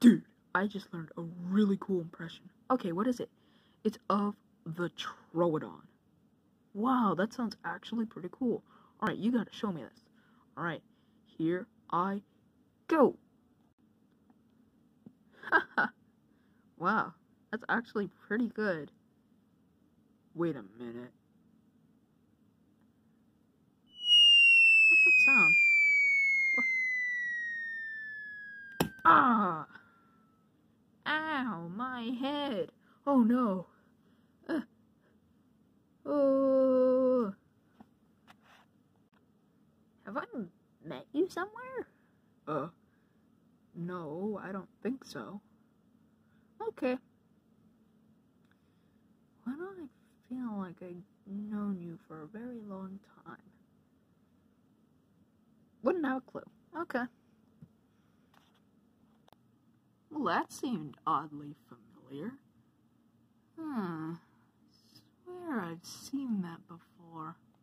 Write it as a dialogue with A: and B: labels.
A: Dude, I just learned a really cool impression. Okay, what is it? It's of the Troodon. Wow, that sounds actually pretty cool. Alright, you gotta show me this. Alright, here I go. Wow, that's actually pretty good. Wait a minute. What's that sound? What? Ah! Ow, my head. Oh no. Uh. Oh. Have I met you somewhere? Uh, no, I don't think so. Okay. Why do I feel like I've known you for a very long time? Wouldn't have a clue. Okay. That seemed oddly familiar. Hmm. Swear I've seen that before.